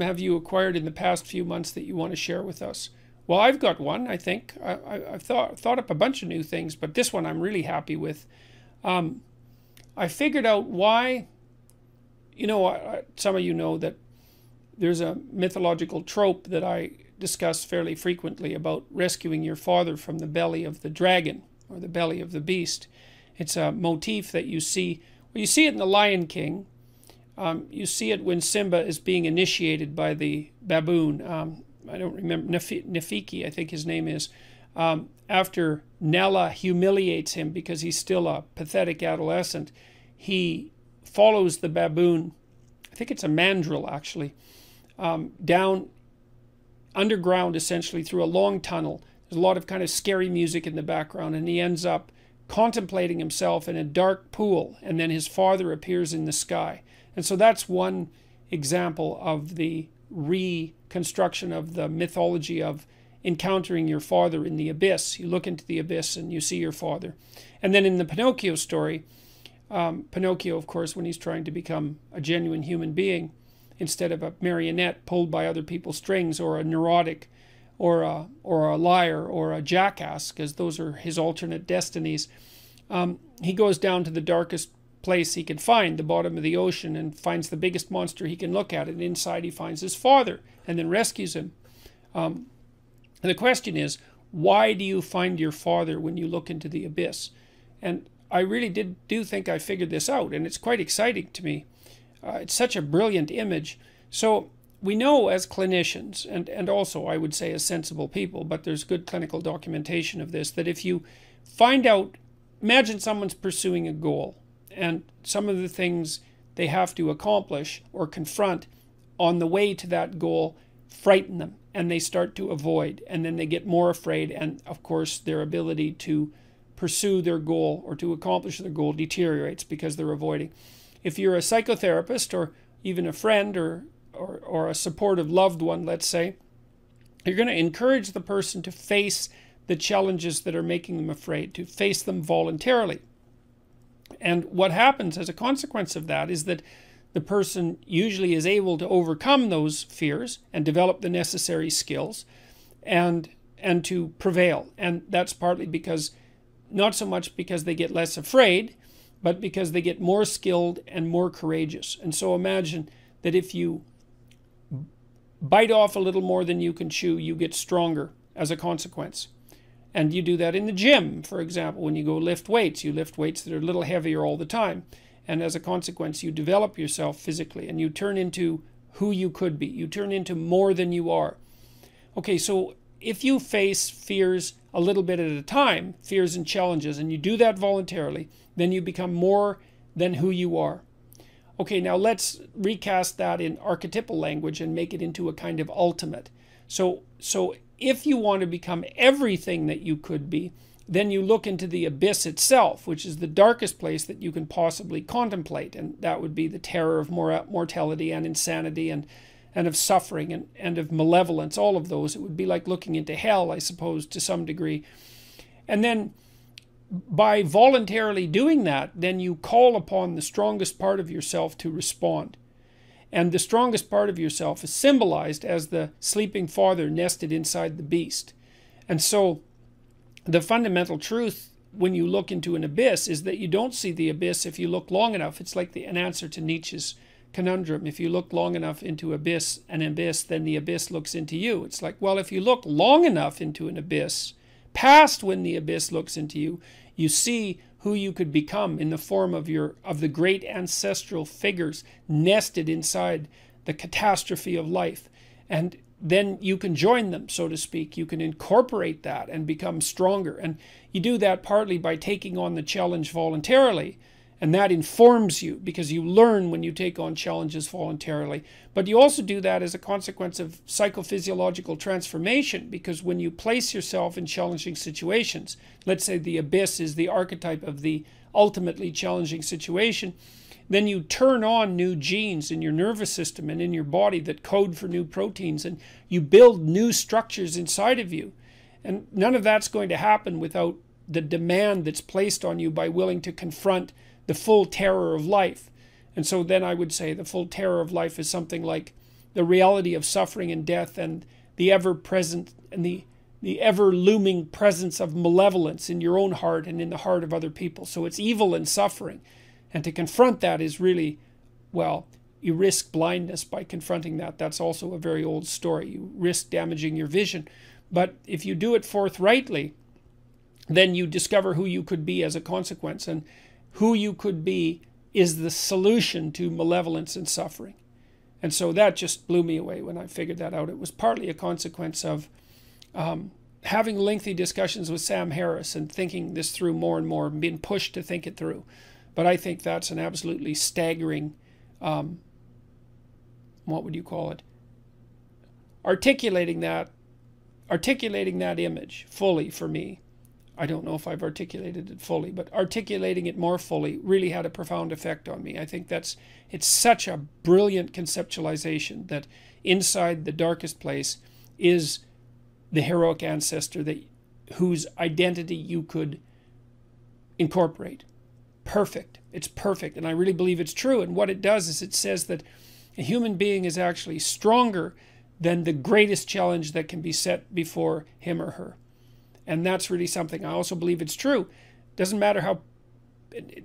have you acquired in the past few months that you want to share with us? Well, I've got one, I think. I, have thought, thought up a bunch of new things, but this one I'm really happy with. Um, I figured out why, you know, I, some of you know that there's a mythological trope that I discuss fairly frequently about rescuing your father from the belly of the dragon or the belly of the beast. It's a motif that you see, well, you see it in The Lion King. Um, you see it when Simba is being initiated by the baboon. Um, I don't remember, Nafiki, I think his name is. Um, after Nala humiliates him because he's still a pathetic adolescent, he follows the baboon, I think it's a mandrill actually, um, down underground essentially through a long tunnel. There's a lot of kind of scary music in the background, and he ends up contemplating himself in a dark pool, and then his father appears in the sky. And so that's one example of the reconstruction of the mythology of encountering your father in the abyss. You look into the abyss and you see your father. And then in the Pinocchio story, um, Pinocchio, of course, when he's trying to become a genuine human being, instead of a marionette pulled by other people's strings or a neurotic or a, or a liar or a jackass, because those are his alternate destinies, um, he goes down to the darkest place he can find, the bottom of the ocean, and finds the biggest monster he can look at. And inside he finds his father and then rescues him. Um, and the question is, why do you find your father when you look into the abyss? And I really did do think I figured this out, and it's quite exciting to me. Uh, it's such a brilliant image. So we know as clinicians, and, and also I would say as sensible people, but there's good clinical documentation of this, that if you find out, imagine someone's pursuing a goal, and some of the things they have to accomplish or confront on the way to that goal frighten them and they start to avoid and then they get more afraid and of course their ability to pursue their goal or to accomplish their goal deteriorates because they're avoiding. If you're a psychotherapist or even a friend or or, or a supportive loved one let's say you're going to encourage the person to face the challenges that are making them afraid to face them voluntarily. And what happens as a consequence of that is that the person usually is able to overcome those fears and develop the necessary skills and and to prevail. And that's partly because not so much because they get less afraid but because they get more skilled and more courageous. And so imagine that if you bite off a little more than you can chew you get stronger as a consequence and you do that in the gym for example when you go lift weights you lift weights that are a little heavier all the time and as a consequence, you develop yourself physically and you turn into who you could be. You turn into more than you are. Okay, so if you face fears a little bit at a time, fears and challenges, and you do that voluntarily, then you become more than who you are. Okay, now let's recast that in archetypal language and make it into a kind of ultimate. So, so if you want to become everything that you could be, then you look into the abyss itself, which is the darkest place that you can possibly contemplate. And that would be the terror of mor- mortality and insanity and, and of suffering and, and of malevolence, all of those. It would be like looking into hell, I suppose, to some degree. And then by voluntarily doing that, then you call upon the strongest part of yourself to respond. And the strongest part of yourself is symbolized as the sleeping father nested inside the beast. And so the fundamental truth when you look into an abyss is that you don't see the abyss if you look long enough. It's like the, an answer to Nietzsche's conundrum. If you look long enough into abyss, an abyss, then the abyss looks into you. It's like, well, if you look long enough into an abyss, past when the abyss looks into you, you see who you could become in the form of your of the great ancestral figures nested inside the catastrophe of life. And then you can join them, so to speak. You can incorporate that and become stronger. And you do that partly by taking on the challenge voluntarily. And that informs you because you learn when you take on challenges voluntarily. But you also do that as a consequence of psychophysiological transformation because when you place yourself in challenging situations, let's say the abyss is the archetype of the ultimately challenging situation, then you turn on new genes in your nervous system and in your body that code for new proteins, and you build new structures inside of you. And none of that's going to happen without the demand that's placed on you by willing to confront the full terror of life. And so then I would say the full terror of life is something like the reality of suffering and death and the ever present and the the ever looming presence of malevolence in your own heart and in the heart of other people. So it's evil and suffering. And to confront that is really, well, you risk blindness by confronting that. That's also a very old story. You risk damaging your vision. But if you do it forthrightly, then you discover who you could be as a consequence. And who you could be is the solution to malevolence and suffering. And so that just blew me away when I figured that out. It was partly a consequence of um, having lengthy discussions with Sam Harris and thinking this through more and more and being pushed to think it through. But I think that's an absolutely staggering, um, what would you call it? Articulating that, articulating that image fully for me. I don't know if I've articulated it fully, but articulating it more fully really had a profound effect on me. I think that's it's such a brilliant conceptualization that inside the darkest place is the heroic ancestor that whose identity you could incorporate. Perfect. It's perfect. And I really believe it's true. And what it does is it says that a human being is actually stronger than the greatest challenge that can be set before him or her. And that's really something. I also believe it's true. Doesn't matter how.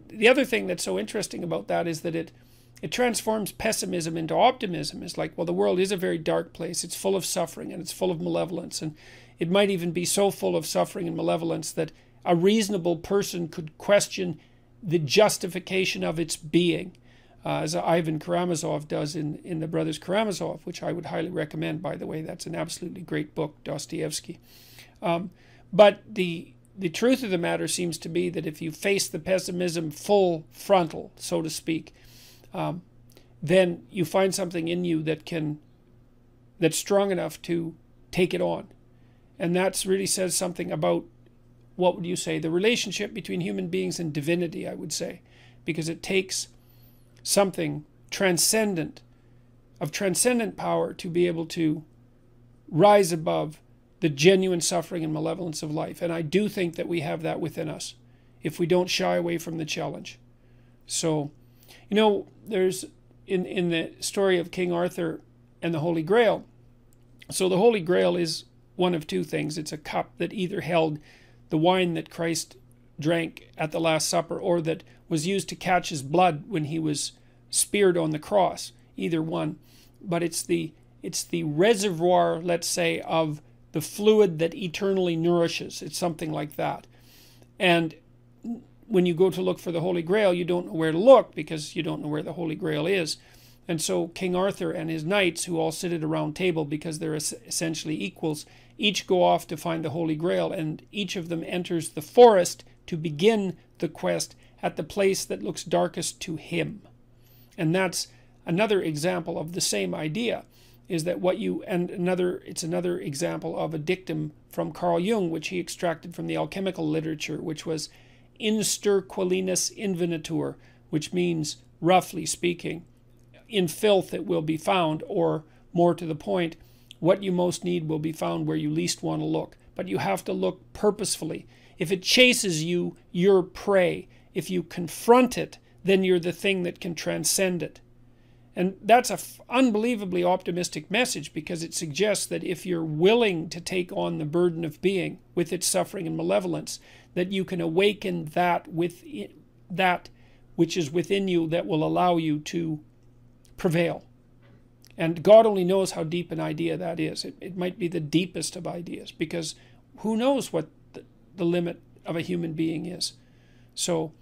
The other thing that's so interesting about that is that it it transforms pessimism into optimism. It's like, well, the world is a very dark place. It's full of suffering and it's full of malevolence. And it might even be so full of suffering and malevolence that a reasonable person could question the justification of its being, uh, as Ivan Karamazov does in, in The Brothers Karamazov, which I would highly recommend, by the way. That's an absolutely great book, Dostoevsky. Um, but the the truth of the matter seems to be that if you face the pessimism full frontal, so to speak, um, then you find something in you that can that's strong enough to take it on. And that really says something about what would you say the relationship between human beings and divinity i would say. Because it takes something transcendent of transcendent power to be able to rise above the genuine suffering and malevolence of life and i do think that we have that within us if we don't shy away from the challenge so you know, there's in, in the story of King Arthur and the Holy Grail. So the Holy Grail is one of two things. It's a cup that either held the wine that Christ drank at the Last Supper or that was used to catch his blood when he was speared on the cross. Either one. But it's the it's the reservoir, let's say, of the fluid that eternally nourishes. It's something like that. And when you go to look for the Holy Grail, you don't know where to look because you don't know where the Holy Grail is. And so King Arthur and his knights, who all sit at a round table because they're essentially equals, each go off to find the Holy Grail, and each of them enters the forest to begin the quest at the place that looks darkest to him. And that's another example of the same idea is that what you and another it's another example of a dictum from Carl Jung which he extracted from the alchemical literature which was in sterquiliniis invenitur, which means, roughly speaking, in filth it will be found, or more to the point, what you most need will be found where you least want to look. But you have to look purposefully. If it chases you, you're prey. If you confront it, then you're the thing that can transcend it. And that's an unbelievably optimistic message because it suggests that if you're willing to take on the burden of being with its suffering and malevolence, that you can awaken that with that which is within you that will allow you to prevail. And God only knows how deep an idea that is. It, it might be the deepest of ideas because who knows what the, the limit of a human being is. So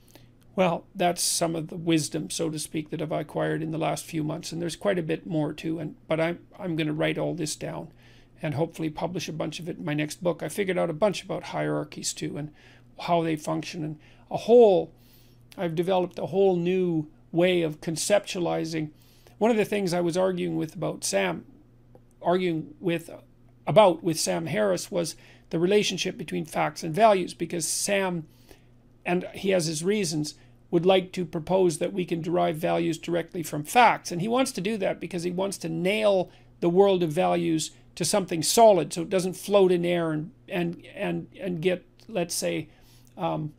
well, that's some of the wisdom, so to speak, that I've acquired in the last few months, and there's quite a bit more too. And but I'm I'm going to write all this down, and hopefully publish a bunch of it in my next book. I figured out a bunch about hierarchies too, and how they function, and a whole. I've developed a whole new way of conceptualizing. One of the things I was arguing with about Sam, arguing with about with Sam Harris was the relationship between facts and values, because Sam, and he has his reasons would like to propose that we can derive values directly from facts. And he wants to do that because he wants to nail the world of values to something solid so it doesn't float in air and, and, and, and get, let's say, um,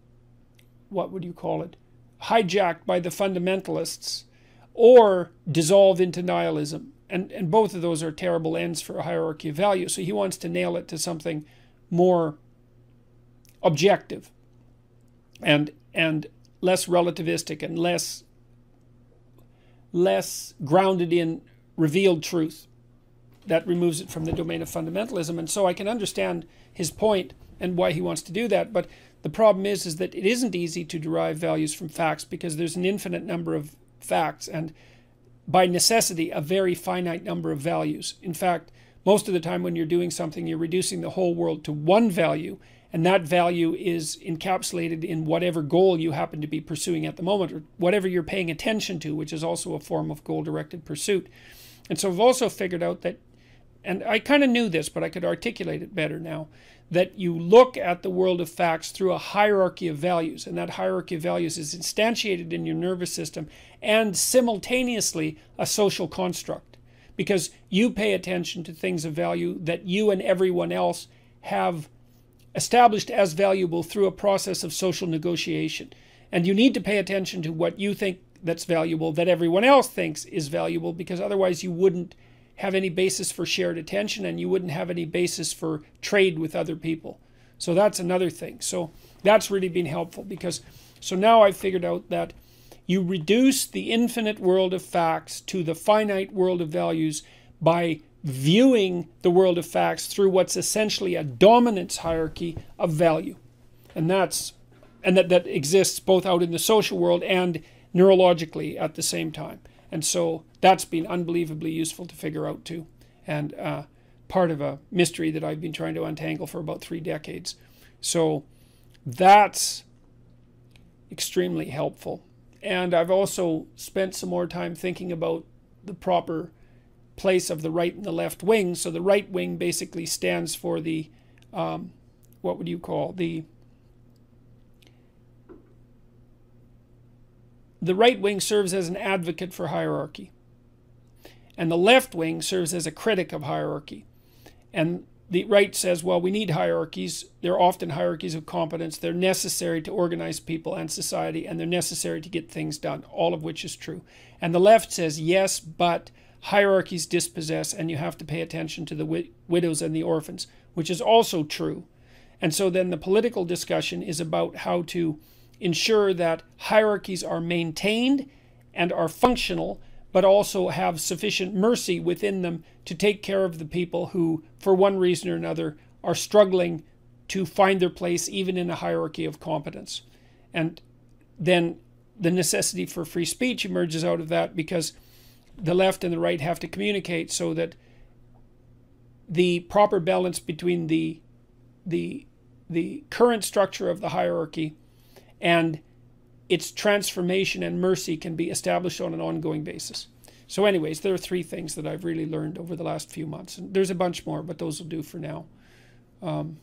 what would you call it, hijacked by the fundamentalists or dissolve into nihilism. and and both of those are terrible ends for a hierarchy of value. So he wants to nail it to something more objective and and less relativistic and less less grounded in revealed truth that removes it from the domain of fundamentalism. And so I can understand his point and why he wants to do that. But the problem is is that it isn't easy to derive values from facts because there's an infinite number of facts and by necessity a very finite number of values. In fact most of the time when you're doing something you're reducing the whole world to one value and that value is encapsulated in whatever goal you happen to be pursuing at the moment or whatever you're paying attention to which is also a form of goal directed pursuit. And so i've also figured out that and i kind of knew this but i could articulate it better now that you look at the world of facts through a hierarchy of values and that hierarchy of values is instantiated in your nervous system and simultaneously a social construct. Because you pay attention to things of value that you and everyone else have established as valuable through a process of social negotiation. And you need to pay attention to what you think that's valuable that everyone else thinks is valuable because otherwise you wouldn't have any basis for shared attention and you wouldn't have any basis for trade with other people. So that's another thing. So that's really been helpful because so now I've figured out that you reduce the infinite world of facts to the finite world of values by viewing the world of facts through what's essentially a dominance hierarchy of value. And that's and that, that exists both out in the social world and neurologically at the same time. And so that's been unbelievably useful to figure out too. And uh, part of a mystery that I've been trying to untangle for about three decades. So that's extremely helpful. And I've also spent some more time thinking about the proper place of the right and the left wing. So the right wing basically stands for the, um, what would you call the, the right wing serves as an advocate for hierarchy. And the left wing serves as a critic of hierarchy. And the right says, well, we need hierarchies. They're often hierarchies of competence. They're necessary to organize people and society, and they're necessary to get things done, all of which is true. And the left says, yes, but hierarchies dispossess, and you have to pay attention to the widows and the orphans, which is also true. And so then the political discussion is about how to ensure that hierarchies are maintained and are functional, but also have sufficient mercy within them to take care of the people who, for one reason or another, are struggling to find their place even in a hierarchy of competence. And then the necessity for free speech emerges out of that because the left and the right have to communicate so that the proper balance between the the the current structure of the hierarchy and its transformation and mercy can be established on an ongoing basis. So anyways, there are three things that I've really learned over the last few months. And there's a bunch more, but those will do for now. Um,